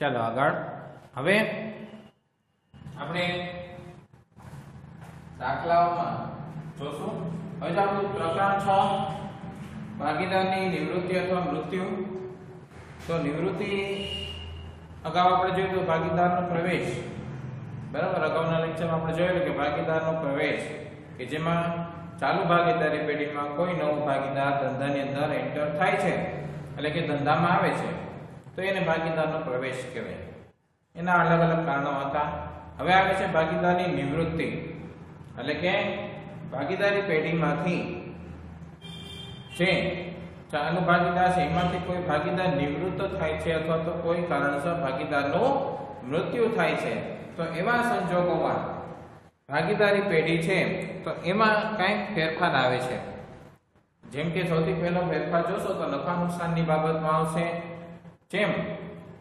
ચાલો આગળ. હવે આપણે દાખલાઓમાં જોશું. હવે આપણું પ્રકરણ છ, ભાગીદારની નિવૃત્તિ અથવા મૃત્યુ. તો નિવૃત્તિ અગાઉ આપણે જોયું તો ભાગીદારનો પ્રવેશ. બરાબર? અગાઉના લેક્ચરમાં આપણે જોયેલું કે ભાગીદારનો પ્રવેશ, કે જેમાં ચાલુ ભાગીદારી પેઢીમાં કોઈ નવો ભાગીદાર ધંધાની અંદર એન્ટર થાય છે. એટલે કે ધંધામાં આવે છે. તો એને ભાગીદારનો પ્રવેશ કહેવાય. એના અલગ અલગ કારણો હતા. હવે આવે છે ભાગીદારની નિવૃત્તિ. એટલે કે ભાગીદારી પેઢીમાંથી જે ચાલુ ભાગીદાર છે, એમાંથી કોઈ ભાગીદાર નિવૃત્ત થાય છે અથવા તો કોઈ કારણસર ભાગીદારનું મૃત્યુ થાય છે, તો એવા સંજોગોમાં ભાગીદારી પેઢી છે, તો એમાં કંઈક ફેરફાર આવે છે. જેમ કે સૌથી પહેલો ફેરફાર જોશો તો નફા નુકસાનની બાબતમાં આવશે જેમ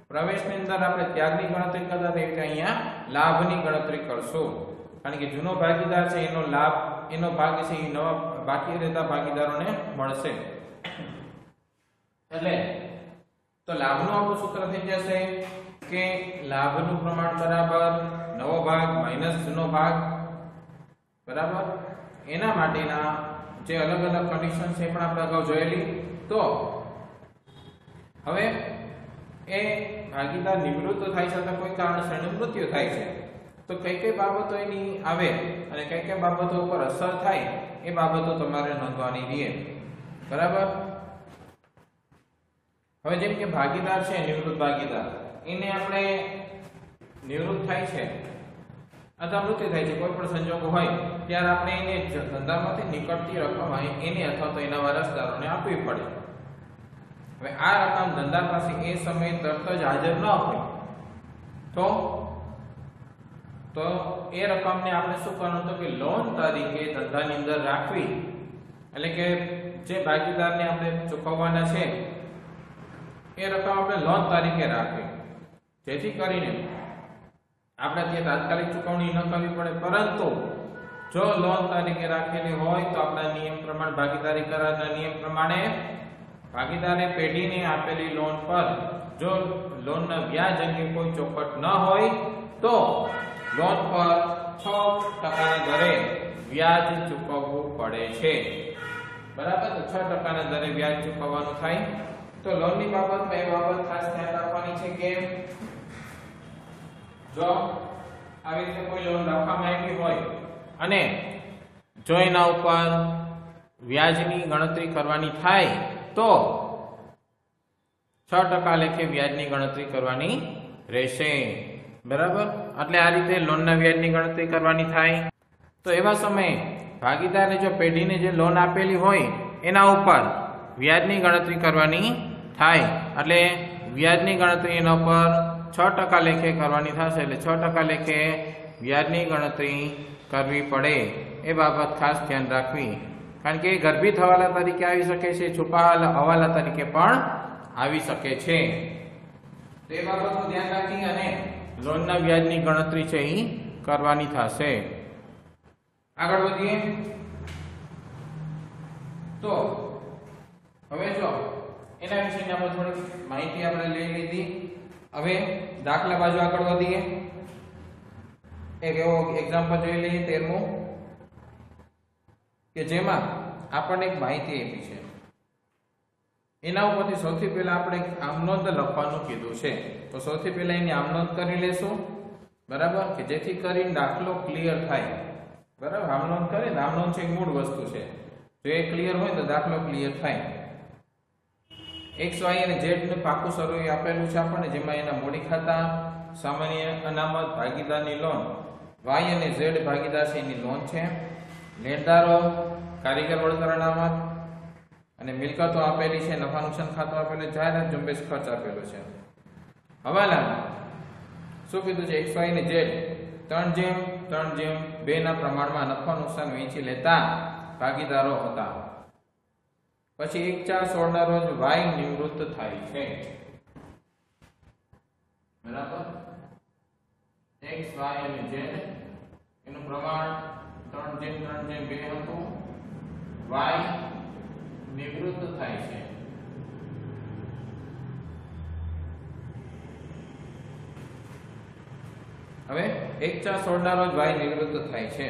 પ્રવેશની અંદર આપણે ત્યાગની ગણતરી કરતા તેવી રીતે અહીંયા લાભની ગણતરી કરશું. કારણ કે જૂનો ભાગીદાર છે, એનો લાભ, એનો ભાગ છે, એ નવા બાકી રહેતા ભાગીદારોને મળશે. એટલે તો લાભનું આપણું સૂત્ર થઈ જશે કે લાભનું પ્રમાણ બરાબર નવો ભાગ માઇનસ જૂનો ભાગ. બરાબર? એના માટેના જે અલગ અલગ કન્ડિશન છે પણ આપણે અગાઉ જોયેલી. તો હવે એ ભાગીદાર નિવૃત્ત થાય છે તો કોઈ કારણસર એનું મૃત્યુ થાય છે. તો કઈ કઈ બાબતો એની આવે અને કઈ કઈ બાબતો ઉપર અસર થાય એ બાબતો તમારે નોંધવાની રહે બરાબર? હવે જેમ કે ભાગીદાર છે, નિવૃત્ત ભાગીદાર, એને આપણે નિવૃત્ત થાય છે અથવા મૃત્યુ થાય છે, કોઈ પણ સંજોગ હોય, ત્યારે આપણે એને ધંધામાંથી નીકળતી રકમ હોય એને અથવા તો એના વારસદારોને આપવી પડે. હવે આ રકમ ધંધા પાસે એ સમયે તરત જ હાજર ન હોય, તો? તો એ રકમને આપણે શું કરવાનું તો કે લોન તરીકે ધંધાની અંદર રાખવી. એટલે કે જે ભાગીદારને આપણે ચૂકવવાના છે, એ રકમ આપણે લોન તરીકે રાખવી. જેથી કરીને આપણે ત્યાં તાત્કાલિક ચૂકવણી ન કરવી પડે, પરંતુ જો લોન તરીકે રાખેલી હોય તો આપણા નિયમ પ્રમાણે, ભાગીદારી કરારના નિયમ પ્રમાણે ભાગીદારે પેઢીને આપેલી લોન પર જો લોનના વ્યાજ અંગે કોઈ ચોખવટ ન હોય, તો લોન પર છ ટકાના દરે વ્યાજ ચૂકવવું પડે છે. બરાબર? છ ટકાના દરે વ્યાજ ચૂકવવાનું થાય. તો લોનની બાબતમાં એ બાબત ખાસ ધ્યાન રાખવાની છે કે જો આવી રીતે કોઈ લોન રાખવામાં આવી હોય અને જો એના ઉપર વ્યાજની ગણતરી કરવાની થાય તો છ ટકા લેખે વ્યાજની ગણતરી કરવાની રહેશે. બરાબર? એટલે આ રીતે લોનના વ્યાજની ગણતરી કરવાની થાય. તો એવા સમયે ભાગીદારને જો પેઢીને જે લોન આપેલી હોય, એના ઉપર વ્યાજની ગણતરી કરવાની થાય. એટલે વ્યાજની ગણતરી એના ઉપર છ ટકા લેખે કરવાની થશે. એટલે છ ટકા લેખે વ્યાજની ગણતરી કરવી પડે. એ બાબત ખાસ ધ્યાન રાખવી કારણ કે ગર્ભિત હવાલા તરીકે આવી શકે છે છુપા હવાલા તરીકે પણ આવી શકે છે. તો બાબતનું ધ્યાન રાખી અને લોનના વ્યાજની ગણતરી છે એ કરવાની થશે. આગળ વધીએ. તો હવે જો એના વિશેની આપણે થોડીક માહિતી આપણે લઈ લીધી. હવે દાખલા બાજુ આગળ વધીએ. એક એવો એક્ઝામ્પલ જોઈ લઈએ તેરમું કે જેમાં આપણને એક માહિતી આપી છે. એના ઉપરથી સૌથી પહેલા આપણે આમનોંધ લખવાનું કીધું છે. તો સૌથી પહેલા એની આમનોંધ કરી લેશું. બરાબર? કે જેથી કરીને દાખલો ક્લિયર થાય. બરાબર? આમનોંધ કરે ને આમનોંધ છે મૂળ વસ્તુ છે. જો એ ક્લિયર હોય તો દાખલો ક્લિયર થાય. એક્સ વાય અને ઝેડનું પાકું સ્વરૂપ આપેલું છે આપણને, જેમાં એના મૂડી ખાતા, સામાન્ય અનામત, ભાગીદારની લોન વાય અને ઝેડ ભાગીદાર છે એની લોન છે. લેણદારો કારીગર વળતર અનામત અને મિલકતો આપેલી છે, નફા નુકસાન ખાતું આપેલું જાહેરાત ઝુંબેશ ખર્ચ આપેલો છે. હવાલામાં શું કીધું છે? એક્સ વાય ને ઝેડ ત્રણ જેમ ત્રણ જેમ બે ના પ્રમાણમાં નફા નુકસાન વેચી લેતા ભાગીદારો હતા. પછી એક ચાર સોળ ના રોજ વાય નિવૃત્ત થાય છે. બરાબર? એક્સ વાય અને ઝેડ એનું પ્રમાણ ત્રણ જેમ ત્રણ જેમ બે હતું. વાય નિવૃત્ત થાય છે. હવે એક ચાર સોળના રોજ વાય નિવૃત્ત થાય છે.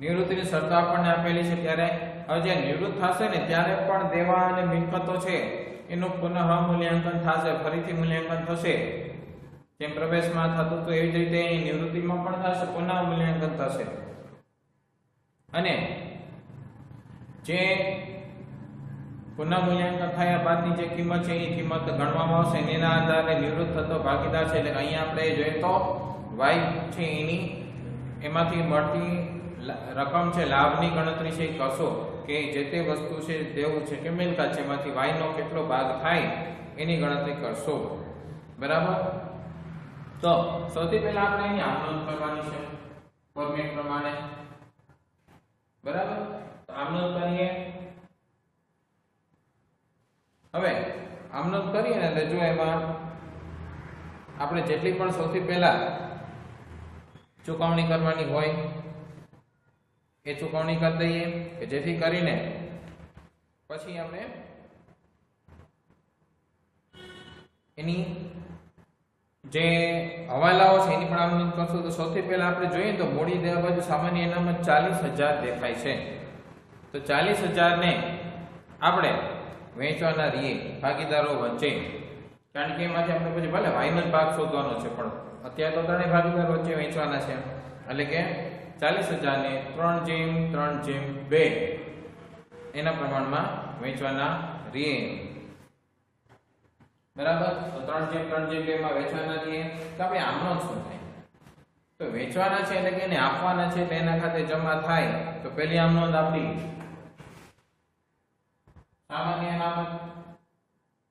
નિવૃત્તિની શરતો આપણને આપેલી છે ત્યારે હવે જે નિવૃત્ત થશે ને ત્યારે પણ દેવા અને મિલકતો છે, એનું પુનઃ મૂલ્યાંકન થશે, ફરીથી મૂલ્યાંકન થશે. જેમ પ્રવેશમાં થતું તો એવી રીતે નિવૃત્તિમાં પણ થશે, પુનઃ મૂલ્યાંકન થશે. અને જે પુનઃમૂલ્યાંકન થયા બાદની જે કિંમત છે એની કિંમત ગણવામાં આવશે એના આધારે નિવૃત્ત થતો ભાગીદાર છે. એટલે અહીંયા આપણે જોઈએ તો વાય છે એની, એમાંથી મળતી રકમ છે, લાભની ગણતરી છે એ કશો કે જે તે વસ્તુ છે દેવું છે કે મિલકત છે. એમાંથી વાયનો કેટલો ભાગ થાય એની ગણતરી કરશો. બરાબર? તો સૌથી પહેલા આપણે એની આમનોંધ કરવાની છે. ફોર્મેટ પ્રમાણે. બરાબર? તો આમનોંધ કરીએ હવે આમનોંધ કરીએ ને એટલે જો એમાં આપણે જેટલી પણ સૌથી પહેલા ચૂકવણી કરવાની હોય, એ ચૂકવણી કરી દઈએ કે જેથી કરીને પછી આપણે એની જે હવાલાઓ છે એની પણ આમનોંધ કરશું. તો સૌથી પહેલા આપણે જોઈએ તો મૂડી દેવા બાજુ સામાન્ય અનામત ચાલીસ હજાર દેખાય છે. તો ચાલીસ હજારને આપણે વેચવાના રહીએ ભાગીદારો વચ્ચે. કારણ કે એમાંથી આપણે પછી ભલે વાયનો જ ભાગ શોધવાનો છે, પણ અત્યારે તો ત્રણેય ભાગીદારો વચ્ચે વેચવાના છે. એટલે કે ચાલીસ હજારને ત્રણ જેમ ત્રણ જેમ, બે એના પ્રમાણમાં વેચવાના રહીએ બરાબર? તો ત્રણ જેમ ત્રણ જેમ બે માં વેચવાના રહીએ તો આપણે આમનો શું થાય? તો વેચવાના છે એટલે કે એને આપવાના છે એના ખાતે જમા થાય. તો પેલી આમ નોંધ આપણી સામાન્ય અનામત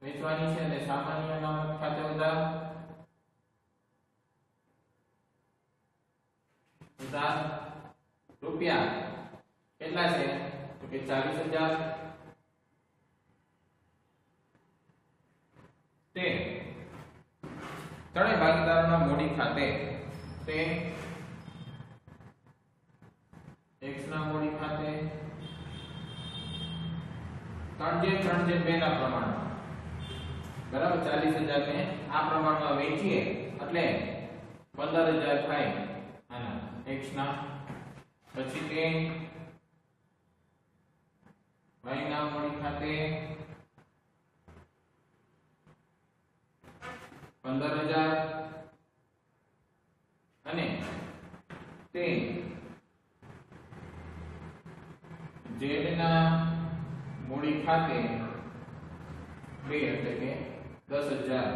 વેચવાની છે એટલે સામાન્ય અનામત ખાતે ઉધાર. ઉધાર રૂપિયા કેટલા છે? તો કે હજાર. તે ત્રણેય ભાગીદારોના મૂડી ખાતે તે x ના મૂડી ખાતે ત્રણ જે ત્રણ જે બે ના પ્રમાણમાં બરાબર? ચાલીસ હજાર ને આ પ્રમાણમાં વેચીએ, એટલે પંદર હજાર થાય. આના પછી તે y ના ખાતે પંદર હજાર. અને તે જેડ ના મૂડી ખાતે બે એટલે કે દસ હજાર.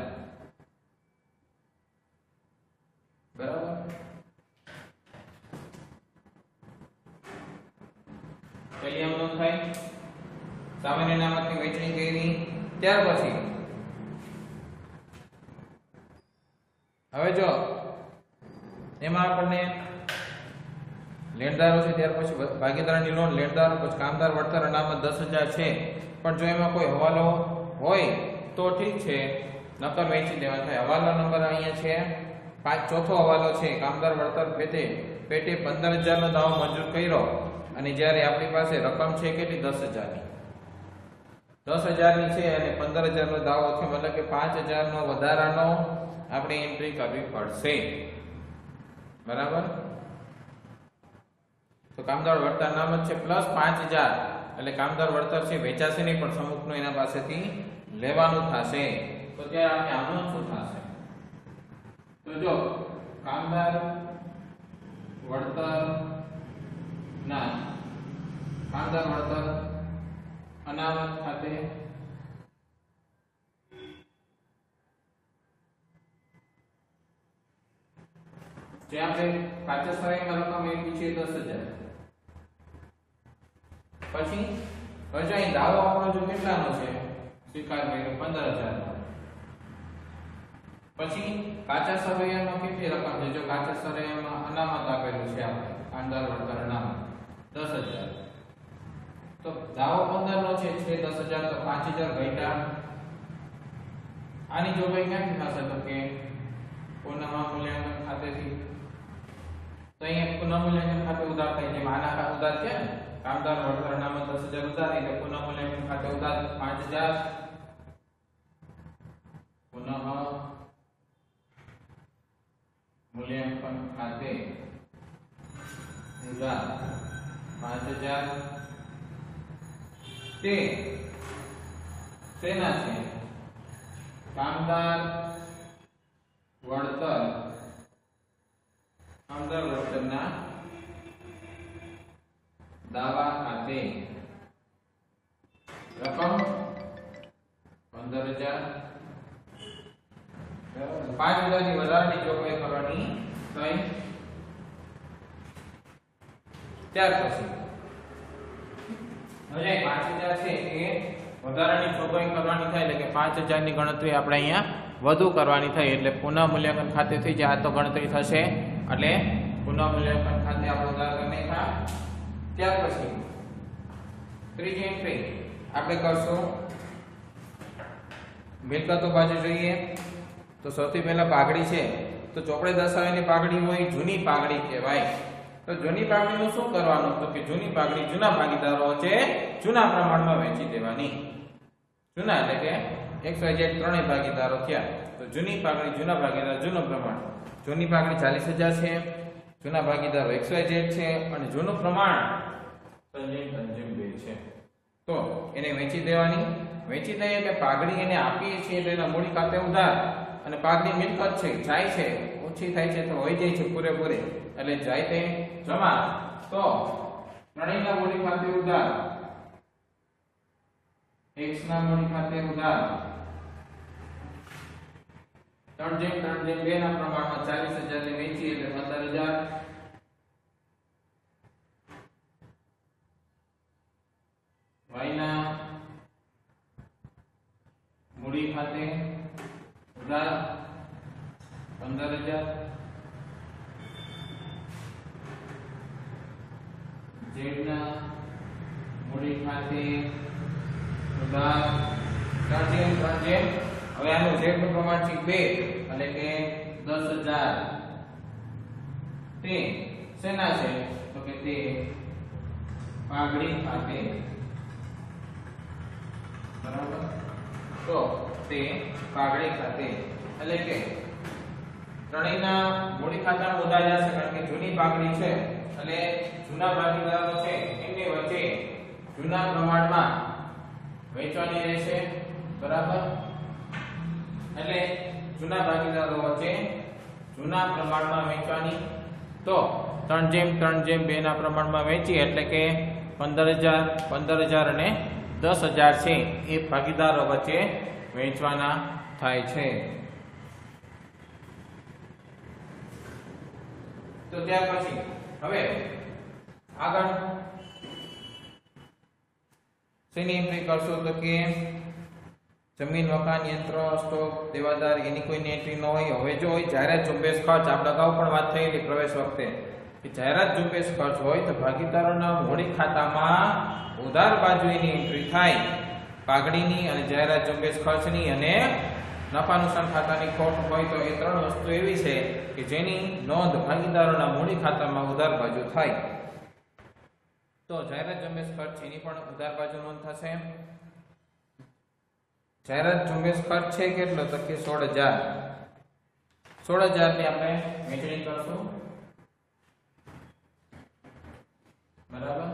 બરાબર? પહેલી નોંધ થાય. સામાન્ય અનામતની વહેંચણી કરી. ત્યાર પછી હવે જો, એમાં આપણને લેણદારો છે, ત્યાર પછી ભાગીદારની લોન લેણદારો, પછી કામદાર, વળતર અનામત દસ હજાર છે. પણ જો એમાં કોઈ હવાલો હોય, તો ઠીક છે. નકર વેચી દેવા થાય. હવાલો નંબર અહીંયા છે. પાંચ ચોથો હવાલો છે. કામદાર, વળતર પેટે પેટે પંદર હજારનો દાવો મંજૂર કર્યો. અને જ્યારે આપણી પાસે રકમ છે, કેટલી? દસ હજારની. દસ હજારની છે અને પંદર હજારનો દાવો છે. મતલબ કે પાંચ હજારનો વધારાનો આપણે એન્ટ્રી કરવી પડશે. બરાબર? કામદાર વળતર નામ જ છે પ્લસ પાંચ હજાર. એટલે કામદાર વળતર છે વેચાશે નહીં, પણ સમુખનું એના પાસેથી લેવાનું થશે. તો ત્યારે આપણે આમનું શું થશે? તો જો, કામદાર વળતર ના, કામદાર વળતર અનામત ખાતે જે આપણે કાચા સરાયમાં રકમ એવી છે દસ હજાર. પછી હવે અહીં દાવો આપણો જો કેટલાનો છે? સ્વીકાર કર્યો પંદર હજારનો પછી કાચા સરવૈયામાં કેટલી રકમ છે? જો કાચા સરવૈયામાં અનામત આપેલું છે આપણે કાંદાર વળતર અનામત દસ હજાર તો દાવો પંદર નો છે છે દસ હજાર તો પાંચ હજાર ઘટ્યા. આની જોગવાઈ ક્યાંથી થશે? તો કે પુનઃ મૂલ્યાંકન ખાતેથી. તો અહીંયા પુનઃ મૂલ્યાંકન ખાતે ઉધાર થાય જેમ આના ખાતે ઉધાર છે ને? કામદાર વળતર અનામત દસ હજાર ઉધાર એટલે પુનઃ મૂલ્યાંકન ખાતે ઉધાર પાંચ હજાર. પુનઃ ખાતે ઉધાર પાંચ હજાર. તે તેના છે કામદાર વળતર કામદાર વળતરના દાવા ખાતે. રકમ પંદર હજાર. પાંચ હજારની વધારાની જોગવાઈ કરવાની થઈ ત્યાર પછી. હવે પાંચ હજાર છે એ વધારાની જોગવાઈ કરવાની થાય એટલે કે પાંચ હજારની ગણતરી આપણે અહીંયા વધુ કરવાની થઈ એટલે પુનઃ મૂલ્યાંકન ખાતેથી જે આ તો ગણતરી થશે. એટલે પુનઃ મૂલ્યાંકન ખાતે આપણે ઉધાર નહીં નાખ્યા ત્યાર પછી ત્રીજી એન્ટ્રી આપણે કરશું. મિલકતો બાજુ જોઈએ. તો સૌથી પહેલા પાઘડી છે. તો ચોપડે દર્શાવેલી પાઘડી હોય જૂની પાઘડી કહેવાય. તો જૂની પાઘડીનું શું કરવાનું? તો કે જૂની પાઘડી જૂના ભાગીદારો છે જૂના પ્રમાણમાં વેચી દેવાની. જૂના એટલે કે એકસો ઝેડ ત્રણેય ભાગીદારો થયા. તો જૂની પાઘડી, જૂના ભાગીદાર, જૂનું પ્રમાણ. જૂની પાઘડી ચાલીસ હજાર છે. જૂના ભાગીદારો એકસો ઝેડ છે અને જૂનું પ્રમાણ સંજીવ બે છે. તો એને વેચી દેવાની. વેચી દઈએ એટલે પાઘડી એને આપીએ છીએ એટલે એના મૂડી ખાતે ઉધાર. અને પાઘડી મિલકત છે, જાય છે. ઓછી થાય છે તો હોઈ જાય છે પૂરેપૂરી. એટલે જાય તે જમા. તો ત્રણેયના મૂડી ખાતે ઉધાર. x મૂડી ખાતે ઉધાર. ત્રણ જેમ ત્રણ જેમ બે ના પ્રમાણમાં ચાલીસ હજાર ને વેચી એટલે પંદર હજાર. Y ના મૂડી ખાતે ઉધાર પંદર હજાર. જેડના મૂડી ખાતે ઉધાર ત્રણ ત્રણ હવે આનું z નું પ્રમાણ છે બે, એટલે કે દસ હજાર. તે શેના છે? તો કે તે પાઘડી ખાતે બરાબર? તો તે પાઘડી ખાતે, એટલે કે ત્રણેયના મૂડી ખાતામાં વધારે જશે કારણ કે જૂની પાઘડી છે અને જૂના ભાગીદારો છે. એમની વચ્ચે જૂના પ્રમાણમાં વેચવાની રહેશે, બરાબર? એટલે જૂના ભાગીદારો વચ્ચે જૂના પ્રમાણમાં વેચવાની. તો ત્રણ જેમ ત્રણ જેમ બે ના પ્રમાણમાં વેચી, એટલે કે પંદર હજાર પંદર હજાર અને દસ હજાર છે, એ ભાગીદારો વચ્ચે વેચવાના થાય છે. તો ત્યાર પછી, હવે આગળ. શેની એન્ટ્રી કરશો તો કે જમીન મકાન યંત્ર, સ્ટોક, દેવાદાર, એની કોઈની એન્ટ્રી ન હોય. હવે જો હોય જાહેરાત ઝુંબેશ ખર્ચ, આપણે અગાઉ પણ વાત થયેલી પ્રવેશ વખતે. કે જાહેરાત ઝુંબેશ ખર્ચ હોય તો ભાગીદારોના મૂડી ખાતામાં ઉધાર બાજુ એની એન્ટ્રી થાય. પાઘડીની અને જાહેરાત ઝુંબેશ ખર્ચની અને નફા નુકસાન ખાતાની ખોટ હોય તો એ ત્રણ વસ્તુ એવી છે કે જેની નોંધ ભાગીદારોના મૂડી ખાતામાં ઉધાર બાજુ થાય. તો જાહેરાત ઝુંબેશ ખર્ચ એની પણ ઉધાર બાજુ નોંધ થશે. જાહેરાત ઝુંબેશ ખર્ચ છે કેટલો તો કે સોળ હજાર. સોળ હજારની આપણે વહેંચણી કરશું. બરાબર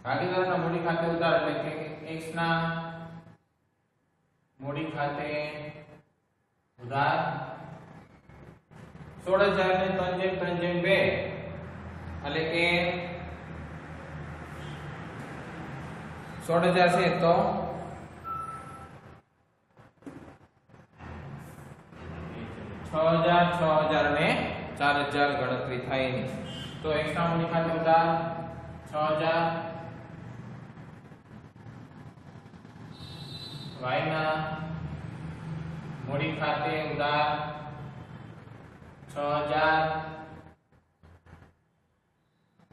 ભાગીદારના મૂડી ખાતે ઉધાર એટલે કે x ના મૂડી ખાતે ઉધાર સોળ હજાર ને ત્રણ જેમ ત્રણ જેમ બે એટલે કે સોળ હજાર છે તો છ હજાર છ હજાર ને ચાર હજાર ગણતરી થાય એની તો એક્સ્ટ્રા મૂડી ખાતે ઉધાર છ હજાર વાયના મૂડી ખાતે ઉધાર છ હજાર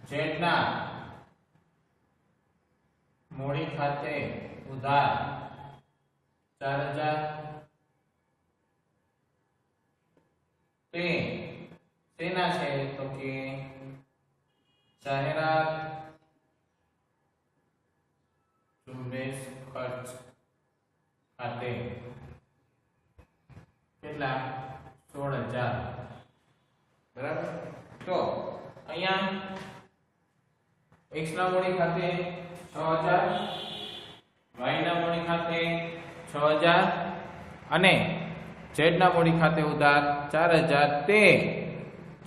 જેટના મૂડી ખાતે ઉધાર ચાર હજાર તે તેના છે, તો કે જાહેરાત, ઝુંબેશ, ખર્ચ ખાતે કેટલા? સોળ હજાર. બરાબર? તો અહીંયા x ના મૂડી ખાતે છ હજાર, y ના મૂડી ખાતે છ હજાર અને z ના મૂડી ખાતે ઉધાર ચાર હજાર તે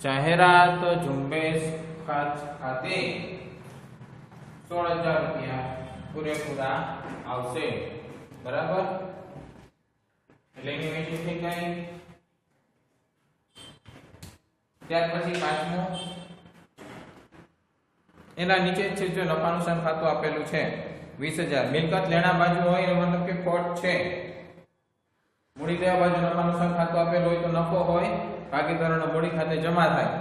જાહેરાત ઝુંબેશ ખાત- સોળ હજાર રૂપિયા પૂરેપૂરા આવશે. બરાબર? એટલે એની વેચી થઈ ગઈ. ત્યાર પછી પાંચમું. એના નીચે છે, જો નફા નુકસાન ખાતું આપેલું છે, વીસ હજાર. મિલકત લેણા બાજુ હોય એનો મતલબ કે ખોટ છે. મૂડી દેવા બાજુ નફા નુકસાન ખાતું આપેલું હોય તો નફો હોય. ભાગીદારોના બોડી ખાતે જમા થાય.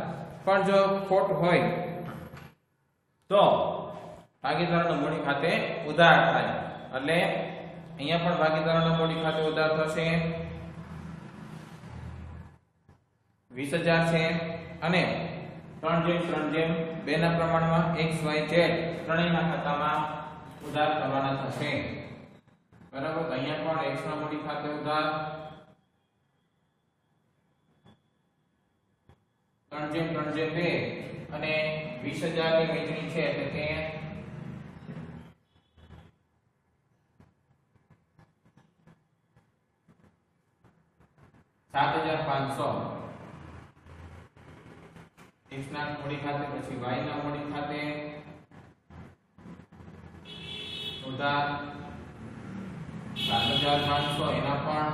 પણ જો ખોટ હોય, તો ભાગીદારોના બોડી ખાતે ઉધાર થાય. એટલે અહીંયા પણ ભાગીદારોના બોડી ખાતે ઉધાર થશે. વીસ હજાર છે અને ત્રણ જેમ ત્રણ જેમ બે ના પ્રમાણમાં એક્સ, વાય, ઝેડ ત્રણેયના ખાતામાં ઉધાર કરવાના થશે. બરાબર? અહીંયા પણ એક્સ ના મૂડી ખાતે ઉધાર ત્રણ જેમ બે અને વીસ હજારની વીજળી છે એટલે કે સાત હજાર પાંચસો. X ના મૂડી ખાતે પછી વાયના મૂડી ખાતે. ઉધાર સાત હજાર પાંચસો, એના પણ.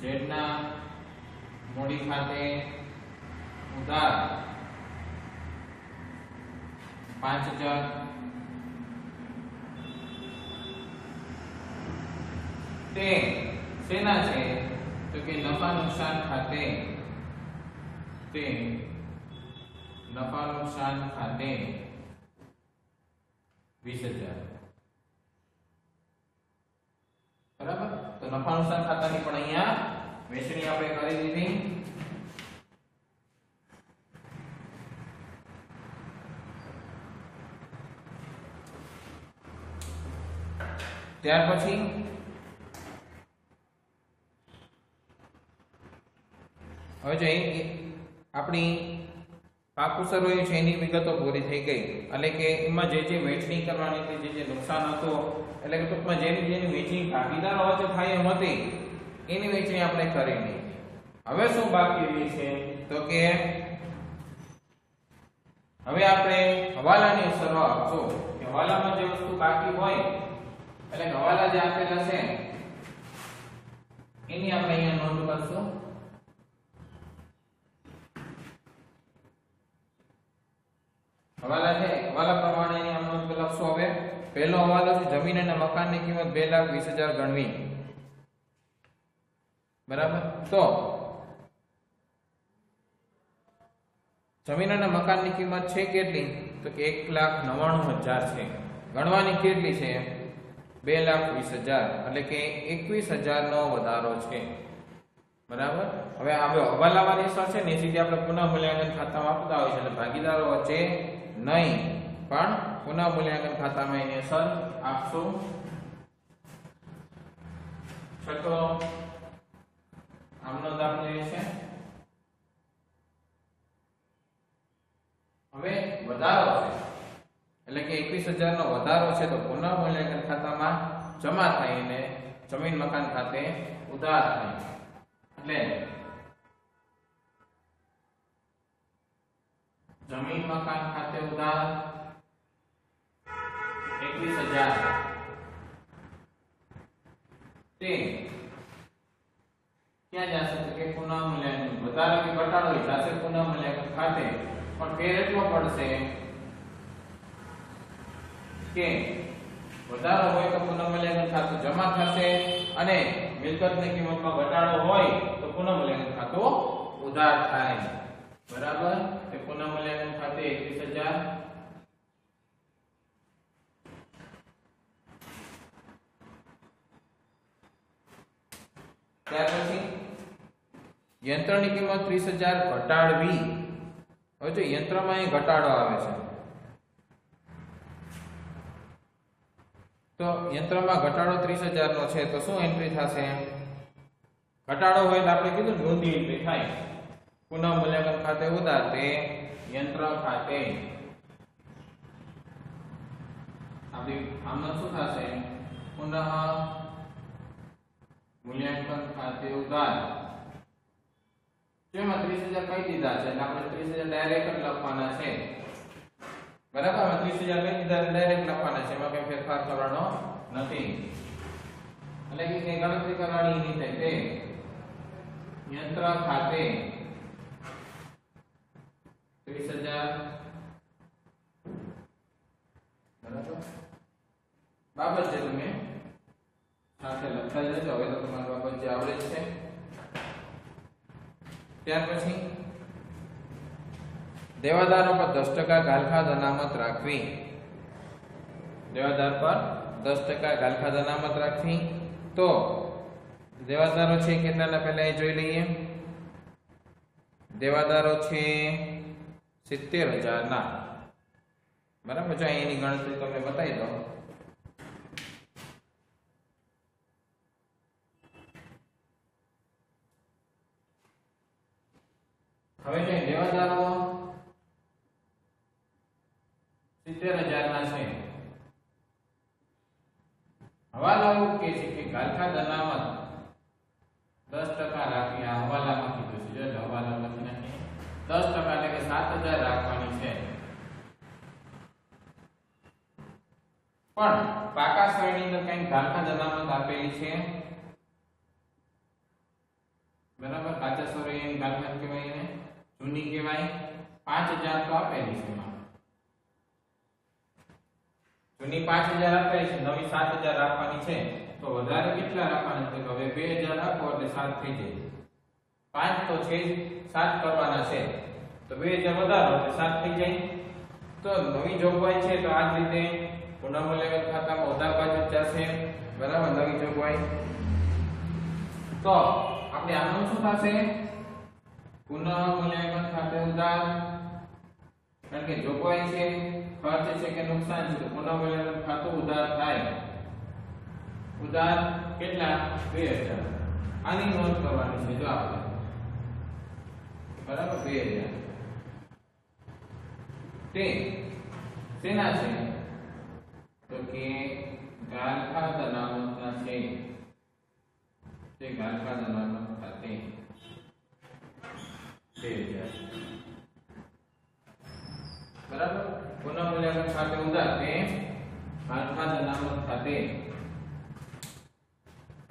Z ના મૂડી ખાતે ઉધાર. પાંચ હજાર. તે શેના છે? તો કે નફા નુકસાન ખાતે. તે નફા નુકસાન ખાતે વીસ હજાર. બરાબર? તો નફા નુકસાન ખાતાની પણ અહીંયા વેચણી આપણે કરી દીધી. ત્યાર પછી હવે જો આપણી પાકુસર હોય છે એની વિગતો પૂરી થઈ ગઈ. એટલે કે એમાં જે જે વેચણી કરવાની હતી, જે જે નુકસાન હતો, એટલે કે ટૂંકમાં જેની જેની વેચણી ભાગીદાર વચ્ચે થાય એમ હતી એની વેચણી આપણે કરી નહીં હવે શું બાકી રહી છે? તો કે હવે આપણે હવાલાની અસરો આપશો. કે હવાલામાં જે વસ્તુ બાકી હોય, એટલે હવાલા જે આપેલા છે, એની આપણે અહીંયા નોંધ કરશું. હવાલા છે, હવાલા પ્રમાણે એની નોંધ લખશું હવે. પહેલો હવાલો છે, જમીન અને મકાનની કિંમત બે લાખ વીસ હજાર ગણવી. બરાબર? તો જમીન અને મકાનની કિંમત છે કેટલી? તો કે એક લાખ નવ્વાણું હજાર છે. ગણવાની કેટલી છે? બે લાખ વીસ હજાર. એટલે કે એકવીસ હજારનો વધારો છે. બરાબર? હવે હવે હવાલાવાળી સર છે ને સીધી આપણે પુનઃ મૂલ્યાંકન ખાતામાં આપતા હોય છે, એટલે ભાગીદારો વચ્ચે નહીં. પણ પુનઃ મૂલ્યાંકન ખાતામાં એની અસર આપશું. છઠ્ઠો આમનો દાખલો એ છે. હવે વધારો છે. એટલે કે એકવીસ હજાર નો વધારો છે તો પુનઃ મૂલ્યાંકન ખાતામાં જમા થાય અને જમીન મકાન ખાતે ઉધાર થાય. એટલે જમીન મકાન ખાતે ઉધાર એકવીસ હજાર. તે ક્યાં જશે તો કે પુનઃ મૂલ્યાંકન વધારો કે ઘટાડો એ જશે પુનઃ ખાતે પણ ફેર એટલો પડશે કે વધારો હોય તો પુનઃ ખાતું જમા થશે અને મિલકતની કિંમતમાં ઘટાડો હોય તો પુનઃ ખાતું ઉધાર થાય. બરાબર? તે પુનઃ ખાતે એકવીસ હજાર ત્યાર પછી યંત્રની કિંમત ત્રીસ હજાર ઘટાડવી. હવે જો યંત્રમાં અહીં ઘટાડો આવે છે, તો યંત્રમાં ઘટાડો ત્રીસ હજાર નો છે, તો શું એન્ટ્રી થશે? ઘટાડો હોય તો આપણે કીધું નોંધી એન્ટ્રી થાય. પુનઃ મૂલ્યાંકન ખાતે ઉધાર તે યંત્ર ખાતે. આપણી આમાં શું થશે? પુનઃ મૂલ્યાંકન ખાતે ઉધાર જેમાં ત્રીસ હજાર કહી દીધા છે એટલે આપણે ત્રીસ હજાર ડાયરેક્ટ જ લખવાના છે. બરાબર? હવે ત્રીસ હજાર કહી દીધા ડાયરેક્ટ લખવાના છે. એમાં કઈ ફેરફાર કરવાનો નથી. એટલે કે ગણતરી કરવાની નહીં થાય. તે યંત્ર ખાતે ત્રીસ હજાર. બરાબર? બાબત છે તમે સાથે લખતા જજો હવે તો તમારી બાબત જે આવડે છે. ત્યાર પછી દેવાદાર પર દસ ટકા ગાલખાદ અનામત રાખવી. દેવાદાર પર દસ ટકા ગાલખાદ અનામત રાખવી. તો દેવાદારો છે કેટલાના પહેલા એ જોઈ લઈએ. દેવાદારો છે સિત્તેર હજારના. બરાબર? જો અહીંની ગણતરી તમને બતાવી દો હવે જે દેવાદારો સિત્તેર હજારના છે. હવાલાઓ કે છે કે ગાલખા અનામત દસ ટકા રાખી આ હવાલામાં કીધું છે. જો હવાલા લખી નાખી. દસ ટકા એટલે કે સાત હજાર રાખવાની છે. પણ પાકા શ્રેણી અંદર કઈ ગાલખા અનામત આપેલી છે. બરાબર? કાચા સોરી ગાલખા કહેવાય એને. જૂની કહેવાય પાંચ હજાર તો આપેલી છે જૂની પાંચ હજાર આપેલી છે, નવી સાત હજાર રાખવાની છે. તો વધારે કેટલા રાખવાના તો હવે બે હજાર આપો એટલે સાત થઈ જાય. પાંચ તો છે સાત કરવાના છે. તો બે હજાર વધારો એટલે સાત થઈ જાય. તો નવી જોગવાઈ છે તો આ જ રીતે પુનઃમૂલ્યાંકન ખાતામાં ઉધાર બાજુ જશે બરાબર? નવી જોગવાઈ તો આપણે આનું શું થશે? પુનઃ મૂલ્યાંકન ખાતે ઉધાર કારણ કે જોગવાઈ છે, ખર્ચ છે કે નુકસાન છે, તો પુનઃ મૂલ્યાંકન ખાતું ઉધાર થાય. ઉધાર કેટલા? 2000 આની નોંધ કરવાની છે, જો આપણે. બરાબર? 2000 તે તેના છે? તો કે ગાલખા અનામતના છે. તે ગાલખા ખાતે 2000 બરાબર? પુનઃ મૂલ્યાંકન ખાતે ઉધાર તે ગાલખા અનામત ખાતે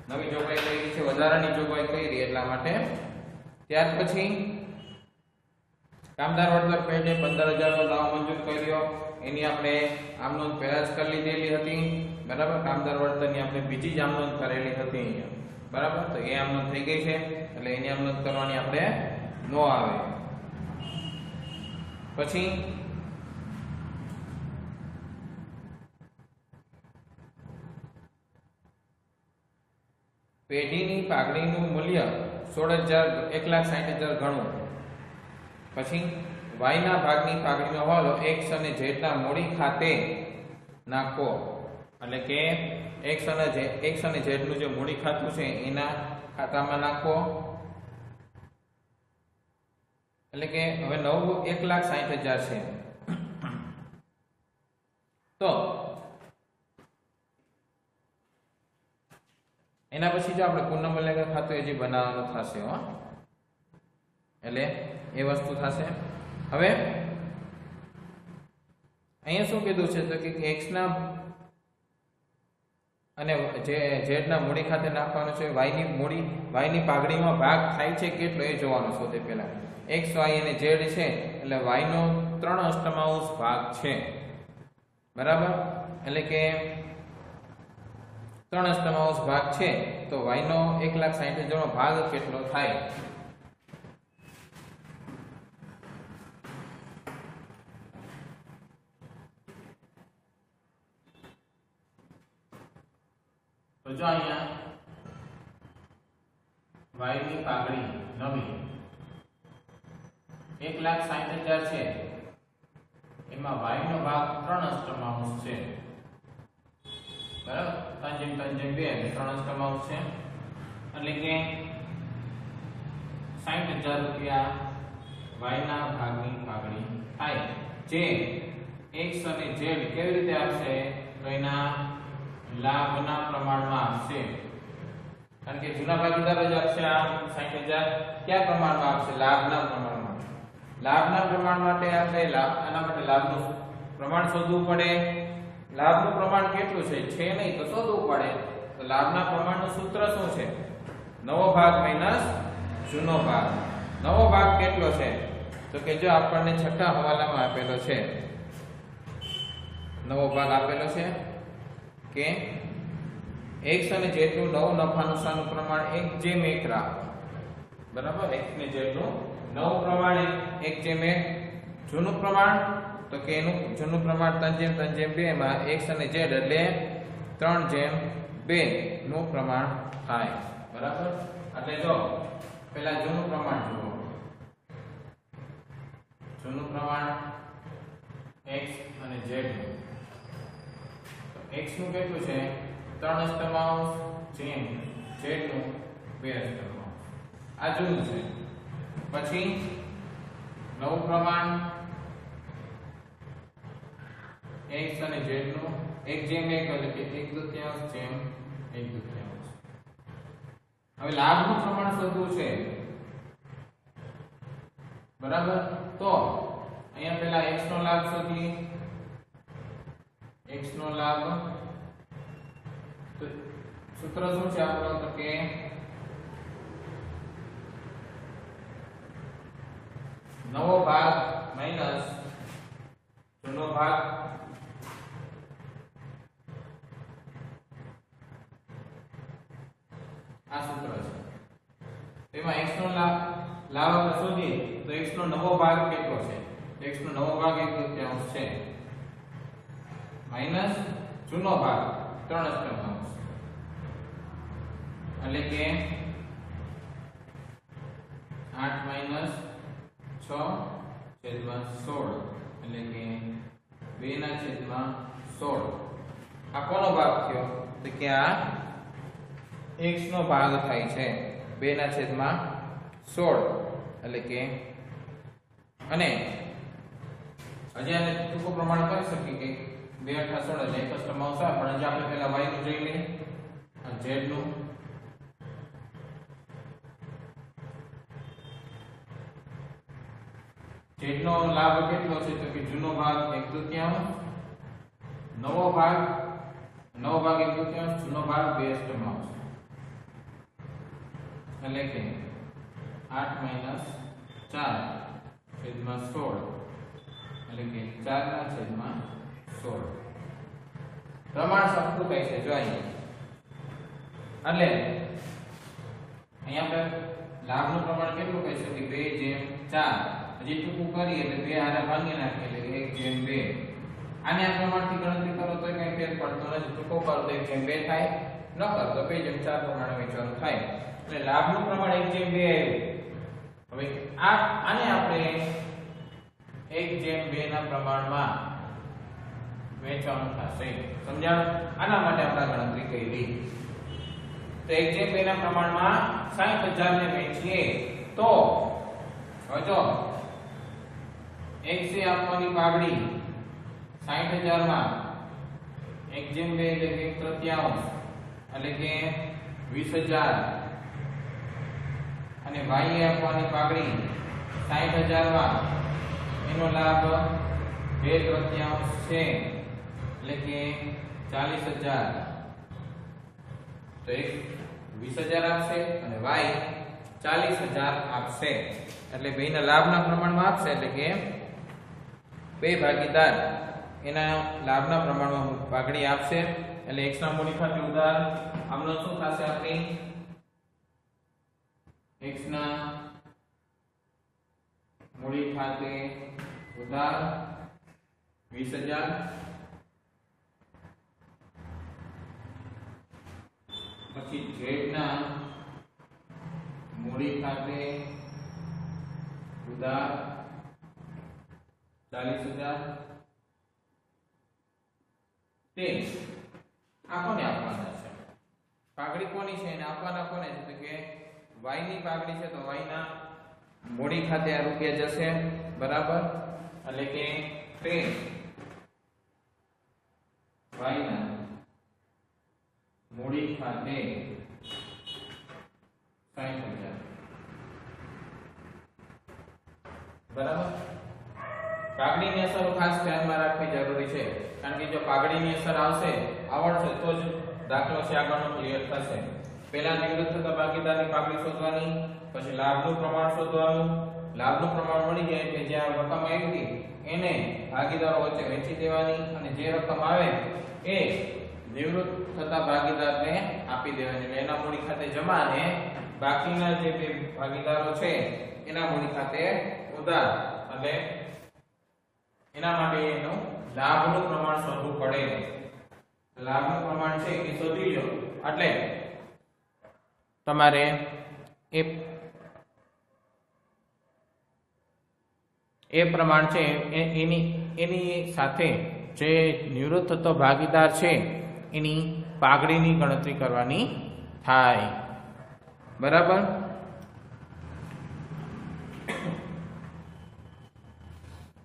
નવી જોગવાઈ કરી છે, વધારાની જોગવાઈ કરી એટલા માટે. ત્યાર પછી કામદાર વળતર પેટે પંદર હજારનો દાવ મંજૂર કર્યો. એની આપણે આમનોંધ પહેલા જ કરી લીધેલી હતી. બરાબર? કામદાર વળતરની આપણે બીજી જ આમનોંધ કરેલી હતી બરાબર? તો એ આમનોંધ થઈ ગઈ છે. એટલે એની આમનોંધ કરવાની આપણે નો આવે. પછી? પેઢીની પાઘડીનું મૂલ્ય સોળ હજાર એક લાખ સાઠ હજાર ગણું. પછી, વાયના ભાગની પાઘડીનો હવાલો એક્સ અને ઝેડના મૂડી ખાતે નાખો. એટલે કે એક્સ અને એક્સ અને ઝેડનું જે મૂડી ખાતું છે, એના ખાતામાં નાખવો એટલે કે હવે નવું એક લાખ સાઠ હજાર છે. તો એના પછી જો આપણે પુનઃ મૂલ્યાંકન ખાતું હજી બનાવવાનું થશે, હો. એટલે એ વસ્તુ થશે. હવે અહીંયા શું કીધું છે તો કે x ના અને જે ઝેડના મૂડી ખાતે નાખવાનું છે, વાયની મૂડી, વાયની પાઘડીમાં ભાગ થાય છે કેટલો એ જોવાનું સૌથી પહેલાં. એક્સ વાય અને ઝેડ છે, એટલે વાયનો ત્રણ અષ્ટમાંશ ભાગ છે. બરાબર? એટલે કે ત્રણ અષ્ટમાંશ ભાગ છે, તો વાયનો એક લાખ સાહીઠ હજારનો ભાગ કેટલો થાય? જો અહીંયા y ની પાઘડી નવી એક લાખ સાઠ હજાર છે. એમાં y નો ભાગ ત્રણ અષ્ટમાંશ છે. બરાબર? ત્રણ જેમ જેમ બે એટલે ત્રણ અષ્ટમાંશ છે. એટલે કે સાઠ હજાર રૂપિયા વાયના ભાગની પાઘડી થાય. જે એક્સ અને ઝેડ કેવી રીતે આવશે? તો એના લાભના પ્રમાણમાં આપશે. કારણ કે જૂના ભાગીદારો જ આપશે આ સાઠ હજાર. કયા પ્રમાણમાં આપશે? લાભના પ્રમાણમાં. લાભના પ્રમાણ માટે આપણે લાભ, આના માટે લાભનું પ્રમાણ શોધવું પડે. લાભનું પ્રમાણ કેટલું છે? છે નહીં, તો શોધવું પડે. તો લાભના પ્રમાણનું સૂત્ર શું છે? નવો ભાગ માઇનસ જૂનો ભાગ. નવો ભાગ કેટલો છે? તો કે જો આપણને છઠ્ઠા હવાલામાં આપેલો છે, નવો ભાગ આપેલો છે કે x અને જેટલું નવ નફા નુકસાનનું પ્રમાણ એક જેમ એક રાખો. બરાબર? X ને જેટલું નવું પ્રમાણ એક જેમ એક જૂનું પ્રમાણ. તો કે એનું જૂનું પ્રમાણ ત્રણ જેમ ત્રણ જેમ બે માં x અને z એટલે ત્રણ જેમ બે નું પ્રમાણ થાય. બરાબર? એટલે જો પહેલા જૂનું પ્રમાણ જુઓ. જૂનું પ્રમાણ x અને z નું. X નું કેટલું છે? ત્રણ અષ્ટમાંશ જેમ z નું બે અષ્ટમાંશ આ જૂનું છે. પછી નવું પ્રમાણ x અને z નું 1 જેમ એક એટલે કે 1 દૂત્યાંશ જેમ 1 દૂત્યાંશ. હવે લાભનું પ્રમાણ શોધવું છે. બરાબર? તો અહીંયા પહેલા x નો લાભ શોધીએ x નો લાભ. તો સૂત્ર શું છે આપણો? તો કે નવો ભાગ માઇનસ જૂનો ભાગ આ સૂત્ર છે. તેમાં x નો લાભ લાભ આપણે શોધીએ તો x નો નવો ભાગ કેટલો છે? x નો નવો ભાગ એક તૃતીયાંશ છે. માઇનસ જૂનો ભાગ, ત્રણ અષ્ટમાંશ એટલે કે આઠ માઇનસ છ છેદમાં સોળ. એટલે કે બે ના છેદમાં સોળ. આ કોનો ભાગ થયો? તો કે આ x નો ભાગ થાય છે. બે ના છેદમાં સોળ. એટલે કે અને હજી આને ટૂંકું પ્રમાણ કરી શકીએ કે બે અઠા સોળ એટલે એક અષ્ટમાંશ આવે પણ હજી આપણે પહેલા y નું જોઈ લઈએ. આ z નું. z નો લાભ કેટલો છે? તો કે જૂનો ભાગ એક તૃતીયાંશ, નવો ભાગ નવો ભાગ એક તૃતીયાંશ, જૂનો ભાગ બે અષ્ટમાંશ એટલે કે આઠ માઇનસ ચાર છેદમાં સોળ. એટલે કે ચાર ના છેદમાં પ્રમાણ સરખું કઈ છે, જો અહીંયા. એટલે અહીંયા આપણે લાભનું પ્રમાણ કેટલું કહી શકીએ? બે જેમ ચાર. હજી ટૂંકું કરીએ એટલે બે આના ભાંગી નાખીએ એટલે એક જેમ બે. આને આ પ્રમાણથી ગણતરી કરો તો કઈ ફેર પડતો નથી. ટૂંકો કરો તો એક જેમ બે થાય. ન કરો તો બે જેમ ચાર પ્રમાણે વિચાર થાય. એટલે લાભનું પ્રમાણ એક જેમ બે આવ્યું. હવે આ આને આપણે એક જેમ બે ના પ્રમાણમાં વેચવાનું થશે. સમજાવ આના માટે આપણે ગણતરી કરી તો એક જેમ બે પ્રમાણમાં સાઠ હજાર ને વેચીએ, તો જો, એક આપવાની પાઘડી સાઠ હજારમાં, એક જેમ બે એટલે કે એક તૃતીયાંશ એટલે કે વીસ હજાર. અને વાય આપવાની પાઘડી સાઠ હજારમાં, એનો લાભ બે તૃતીયાંશ છે. એટલે કે ચાલીસ હજાર. તો એક વીસ હજાર આપશે અને વાય ચાલીસ હજાર આપશે. એટલે બેના લાભના પ્રમાણમાં આપશે, એટલે કે બે ભાગીદાર એના લાભના પ્રમાણમાં ભાગણી આપશે. એટલે એક્સ ના મૂડી ખાતે ઉધાર. આમનો શું થશે આપણી? એક્સ ના મૂડી ખાતે ઉધાર વીસ હજાર. પછી z ના મૂડી ખાતે ઉધાર ચાલીસ હજાર. તે આ કોને આપવાના છે? પાઘડી કોની છે એને આપવાના કોને છે? તો કે y ની પાઘડી છે તો y ના મૂડી ખાતે આ રૂપિયા જશે, બરાબર? એટલે કે તે વાયના મૂડી ખાતે સાઈઠ હજાર બરાબર? પાઘડીની અસર ખાસ ધ્યાનમાં રાખવી જરૂરી છે. કારણ કે જો પાઘડીની અસર આવશે, આવડશે તો જ દાખલો છે આગળનો ક્લિયર થશે. પહેલા નિવૃત્ત થતા ભાગીદારની પાઘડી શોધવાની, પછી લાભનું પ્રમાણ શોધવાનું. લાભનું પ્રમાણ મળી જાય એટલે જે આ રકમ આવી હતી, એને ભાગીદારો વચ્ચે વેચી દેવાની અને જે રકમ આવે એ નિવૃત્ત થતા ભાગીદારને આપી દેવાની એટલે એના મૂડી ખાતે જમા અને બાકીના જે બે ભાગીદારો છે, એના મૂડી ખાતે ઉધાર. એટલે એના માટે એનું લાભનું પ્રમાણ શોધવું પડે. લાભનું પ્રમાણ છે એ શોધી લો એટલે તમારે એ એ પ્રમાણ છે એની એની સાથે જે નિવૃત્ત થતો ભાગીદાર છે એની પાઘડીની ગણતરી કરવાની થાય. બરાબર?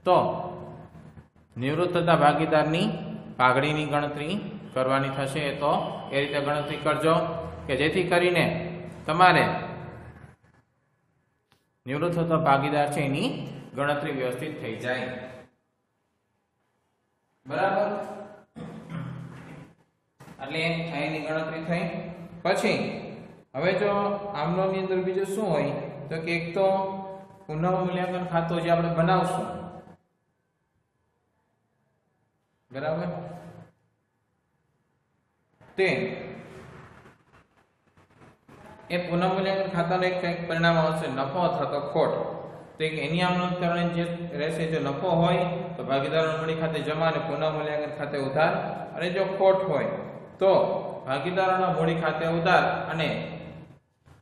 તો નિવૃત્ત થતા ભાગીદારની પાઘડીની ગણતરી કરવાની થશે. તો એ રીતે ગણતરી કરજો કે જેથી કરીને તમારે નિવૃત્ત થતો ભાગીદાર છે એની ગણતરી વ્યવસ્થિત થઈ જાય. બરાબર? એટલે અહીંની ગણતરી થઈ. પછી, હવે જો આમનોની અંદર બીજું શું હોય, તો કે એક તો પુનઃ ખાતું જે આપણે બનાવશું. બરાબર? તે એ પુનઃમૂલ્યાંકન ખાતાનો એક કંઈક પરિણામ આવશે, નફો અથવા તો ખોટ. તો એક એની આમનું કરણે જે રહેશે, જો નફો હોય, તો ભાગીદારો મૂડી ખાતે જમા અને પુનઃમૂલ્યાંકન ખાતે ઉધાર. અને જો ખોટ હોય તો ભાગીદારોના મૂડી ખાતે ઉધાર અને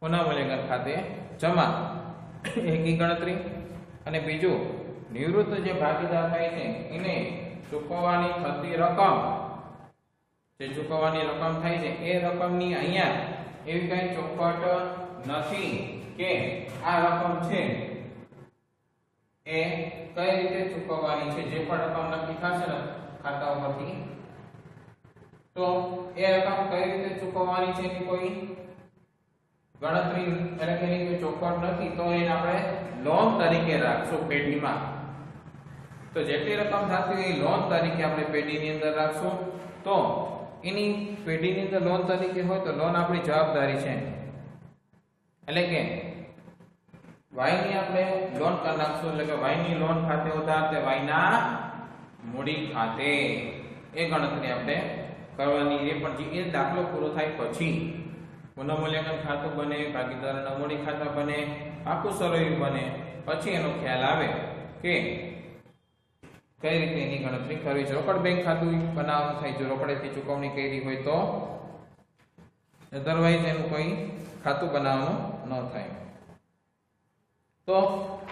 પુનઃમૂલ્યાંકન ખાતે જમા, એકી ગણતરી અને બીજું નિવૃત્ત જે ભાગીદાર થાય છે, એને ચૂકવવાની થતી રકમ, જે ચૂકવવાની રકમ થાય છે, એ રકમની અહીંયા એવી કઈ ચોખવટ નથી કે આ રકમ છે એ કઈ રીતે ચૂકવવાની છે, જે પણ રકમ નક્કી થશે ખાતા ઉપરથી તો એ રકમ કઈ રીતે ચૂકવવાની છે એની કોઈ ગણતરી એટલે કે એની કોઈ ચોખવટ નથી, તો એને આપણે લોન તરીકે રાખશું પેઢીમાં. તો જેટલી રકમ થતી હોય લોન તરીકે આપણે પેઢીની અંદર રાખશું. તો એની પેઢીની અંદર લોન તરીકે હોય તો લોન આપણી જવાબદારી છે. એટલે કે વાયની આપણે લોન કરી નાખશું, એટલે કે વાયની લોન ખાતે ઉધાર તે વાયના મૂડી ખાતે. એ ગણતરી આપણે કરવાની એ પણ એ દાખલો પૂરો થાય પછી. પુનઃમૂલ્યાંકન ખાતું બને, ભાગીદાર નમૂની ખાતા બને, આખું સરળ બને. પછી એનો ખ્યાલ આવે કે કઈ રીતે એની ગણતરી કરવી. છે રોકડ બેંક ખાતું બનાવવાનું થાય, જો રોકડેથી ચૂકવણી કરી હોય તો અધરવાઇઝ એનું કોઈ ખાતું બનાવવાનું ન થાય. તો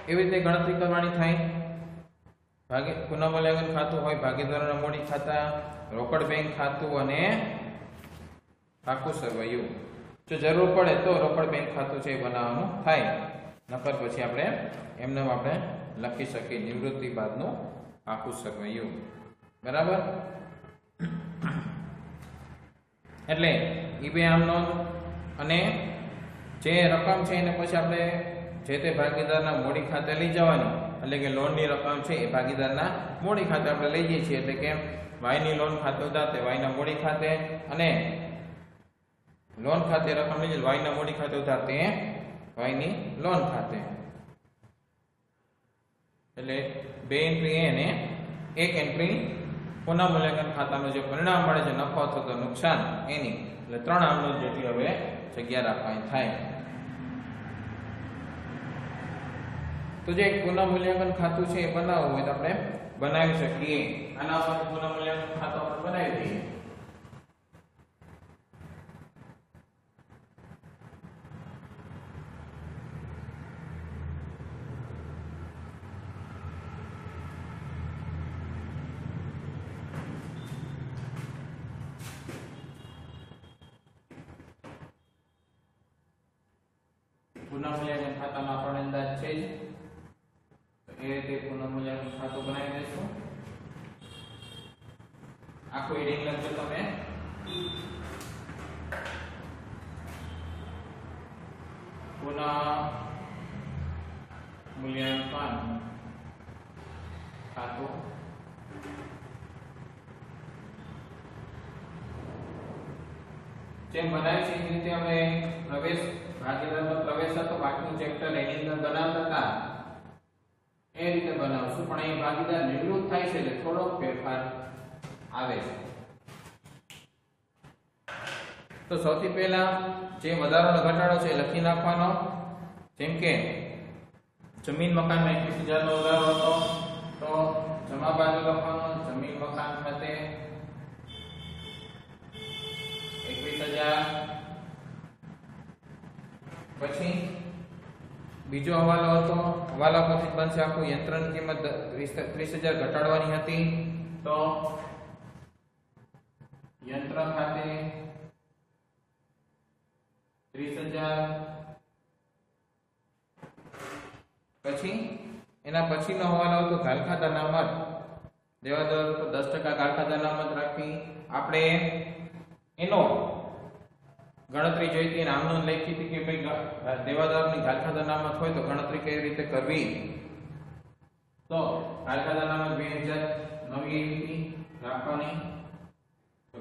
એવી રીતે ગણતરી કરવાની થાય. ભાગે પુનઃમૂલ્યાંકન ખાતું હોય, ભાગીદારોના મૂડી ખાતા, રોકડ બેંક ખાતું અને પાકું સરવૈયું જો જરૂર પડે તો રોકડ બેંક ખાતું છે એ બનાવવાનું થાય. નકર પછી આપણે એમને આપણે લખી શકીએ, નિવૃત્તિ બાદનું પાકું સરવૈયું બરાબર? એટલે ઈ બે આમ નોંધ અને જે રકમ છે એને પછી આપણે જે તે ભાગીદારના મૂડી ખાતે લઈ જવાની. એટલે કે લોનની રકમ છે એ ભાગીદારના મૂડી ખાતે આપણે લઈ જઈએ છીએ. એટલે કે વાયની લોન ખાતે ઉધાર તે વાયના મૂડી ખાતે અને લોન ખાતે રકમ લઈ વાયના મૂડી ખાતે ઉધાર તે વાયની લોન ખાતે. એટલે બે એન્ટ્રી અને એક એન્ટ્રી પુનઃ મૂલ્યાંકન ખાતાનું જે પરિણામ મળે છે, નફો અથવા તો નુકસાન એની. એટલે ત્રણ આમનો જેટલી હવે જગ્યા રાખવાની થાય. તો જે એક પુનઃ મૂલ્યાંકન ખાતું છે એ બનાવવું હોય તો આપણે બનાવી શકીએ. આના ઉપર પુનઃ મૂલ્યાંકન ખાતું આપણે બનાવી દઈએ પુનઃ મૂલ્યાંકન ખાતાનો આપણને અંદાજ છે જ પુનઃ મૂલ્યાંકન ખાતું જેમ બનાવી છે એ રીતે અમે પ્રવેશ ભાગીદારનો પ્રવેશ હતો, બાકીનું ચેપ્ટર એની અંદર બનાવતા હતા. એ રીતે બનાવશું, પણ અહીં ભાગીદાર નિવૃત્ત થાય છે એટલે થોડોક ફેરફાર આવે છે. તો સૌથી પહેલા જે વધારાનો ઘટાડો છે એ લખી નાખવાનો. જેમ કે, જમીન મકાનમાં એકવીસ હજારનો વધારો હતો, તો જમા બાજુ લખવાનો, જમીન પછી બીજો હવાલો હતો. હવાલા પછી બનશે આખું યંત્રની કિંમત ત્રીસ હજાર ઘટાડવાની હતી. તો યંત્ર ખાતે ત્રીસ હજાર, પછી એના પછીનો હવાલો હતો ગાલખાતા અનામત દેવાદાર તો દસ ટકા ગાલખાતા અનામત રાખી. આપણે એનો ગણતરી જોઈ હતી આમનો લખી હતી કે ભાઈ દેવાદારની ગાલખાત અનામત હોય તો ગણતરી કેવી રીતે કરવી? તો ગાલખાત અનામત બે હજાર નવી એવી રાખવાની. તો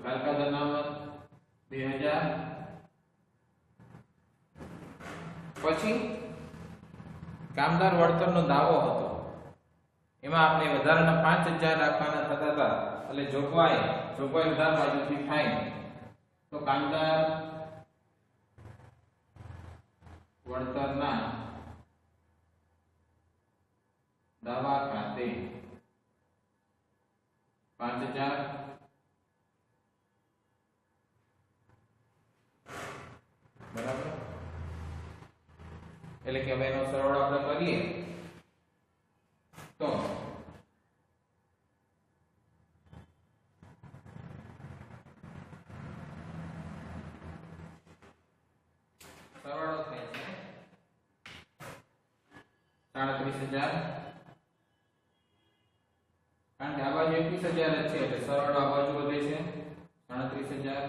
અનામત બે હજાર પછી કામદાર વળતરનો દાવો હતો. એમાં આપણે વધારાના પાંચ હજાર રાખવાના થતા હતા. એટલે જોગવાઈ જોગવાઈ વધારવા બાજુથી થાય. તો કામદાર વળતરના દાવા ખાતે પાંચ હજાર બરાબર? એટલે કે હવે એનો સરવાળો આપણે કરીએ તો સરવાળો થાય. સાડત્રીસ હજાર. કારણ કે આ બાજુ એકવીસ હજાર જ છે, એટલે સરવાળો આ બાજુ વધે છે. સાડત્રીસ હજાર.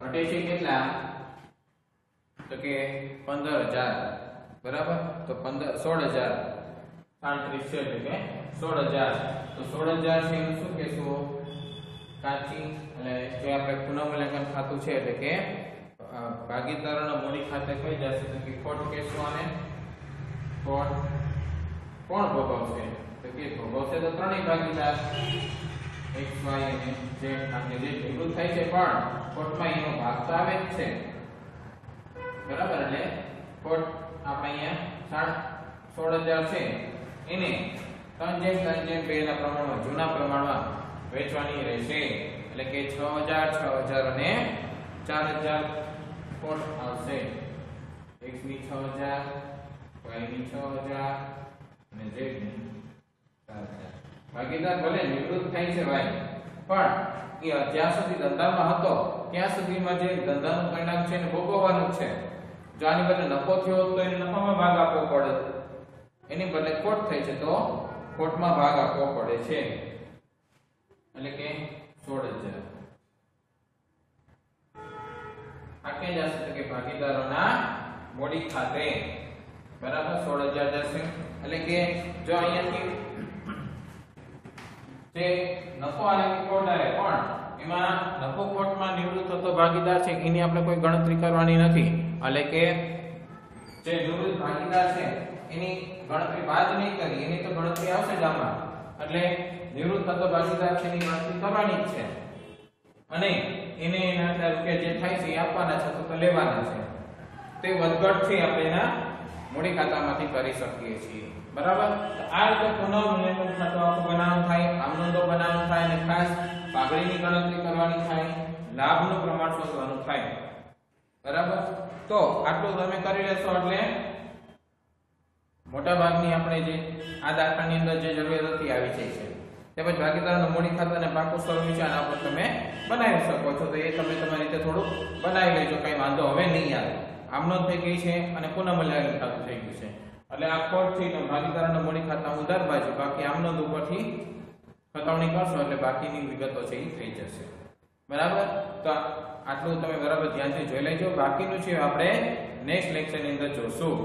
ઘટે છે કેટલા? તો કે પંદર હજાર. બરાબર? તો પંદર, સોળ હજાર. સાડત્રીસ છે, એટલે કે સોળ હજાર. તો સોળ હજાર છે શું કહેશું? કાચી એટલે જે આપણે પુનઃમૂલ્યાંકન ખાતું છે, એટલે કે ભાગીદારોના મૂડી ખાતે કઈ જશે તો કે ખોટ આને ખોટ કોણ ભોગવશે? તો કે ભોગવશે તો ત્રણેય ભાગીદાર, x, y અને z. કારણ જે ભેગું થાય છે પણ ખોટમાં એનો ભાગ તો આવે જ છે. બરાબર એટલે ખોટ આપણે અહીંયા સોળ હજાર છે. એને ત્રણ જેમ ત્રણ જેમ બે ના પ્રમાણમાં, જૂના પ્રમાણમાં વેચવાની રહેશે. એટલે કે છ હજાર છ હજાર અને ચાર હજાર ખોટ આવશે. X ની છ હજાર વાયની છ હજાર અને z ની ચાર ભાગીદાર ભલે નિવૃત્ત થાય છે ભાઈ, પણ એ જ્યાં સુધી ધંધામાં હતો, ત્યાં સુધીમાં જે ધંધાનું પરિણામ છે એને ભોગવવાનું છે. જો આની બદલે નફો થયો તો એને નફામાં ભાગ આપવો પડે. એની બદલે ખોટ થઈ છે તો ખોટમાં ભાગ આપવો પડે છે. એટલે કે સોળ હજાર. આ ક્યાં જશે તો કે ભાગીદારોના મૂડી ખાતે બરાબર 16000 જશે. એટલે કે જો અહીંયાથી જે નફો અને ખોટ આવે પણ એમાં નફો ખોટમાં નિવૃત્ત થતો ભાગીદાર છે, એની આપણે કોઈ ગણતરી કરવાની નથી. એટલે કે જે નિવૃત્ત ભાગીદાર છે, એની ગણતરી બાદ નહીં કરી, એની તો ગણતરી આવશે જ આમાં. એટલે નિવૃત્ત થતો ભાગીદાર છે, એની ગણતરી કરવાની જ છે. અને એને એના અંદર રૂપિયા જે થાય છે એ આપવાના છે, તો લેવાના છે. તે વધઘટથી આપણે એના મૂડી ખાતામાંથી કરી શકીએ છીએ. બરાબર? આ રીતે પુનઃમૂલ્યાંકન ખાતું આખું બનાવવાનું થાય આમનોંધો બનાવવાનું થાય અને ખાસ પાઘડીની ગણતરી કરવાની થાય, લાભનું પ્રમાણ શોધવાનું થાય. બરાબર? તો આટલું તમે કરી લેશો એટલે મોટા ભાગની આપણે જે આ દાખલાની અંદર જે જરૂરિયાત હતી, આવી જાય છે. તેમજ ભાગીદારોના મૂડી ખાતાને અને પાકું સ્વરૂપ વિશે આ પર તમે બનાવી શકો છો. તો એ તમે તમારી રીતે થોડું બનાવી લેજો, કંઈ વાંધો હવે નહીં આવે. આમનો થઈ ગઈ છે અને પુનઃમૂલ્યાંકન ખાતું થઈ ગયું છે. એટલે આ ને ભાગીદારોના મૂડી ખાતા ઉધાર બાજુ, બાકી આમનો ઉપરથી ખતવણી કરશો એટલે બાકીની વિગતો છે એ થઈ જશે. બરાબર? તો આટલું તમે બરાબર ધ્યાનથી જોઈ લેજો. બાકીનું છે આપણે નેક્સ્ટ લેક્ચરની અંદર જોશું.